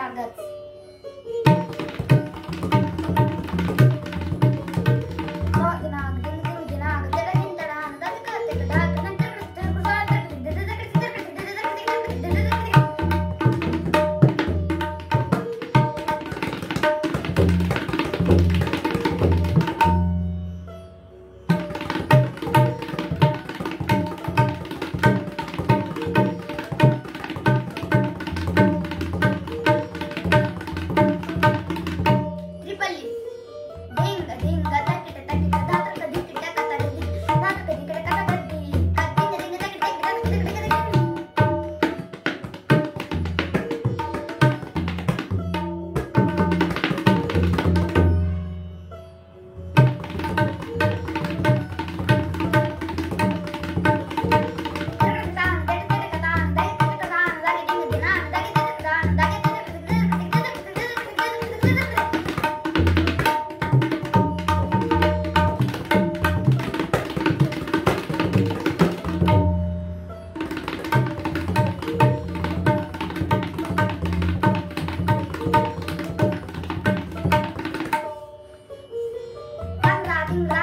两个字。la la.